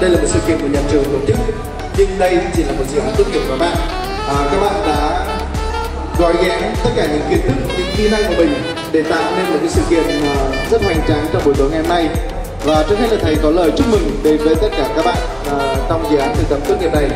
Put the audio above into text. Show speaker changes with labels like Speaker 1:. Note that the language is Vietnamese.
Speaker 1: đây là một sự kiện của nhà trường tổ chức nhưng đây chỉ là một dự án tốt nghiệp của các bạn. À, các bạn đã gói ghém tất cả những kiến thức những kỹ năng của mình để tạo nên một cái sự kiện à, rất hoành tráng trong buổi tối ngày hôm nay. Và trước hết là thầy có lời chúc mừng đến với tất cả các bạn uh, trong dự án thực tập tốt nghiệp này.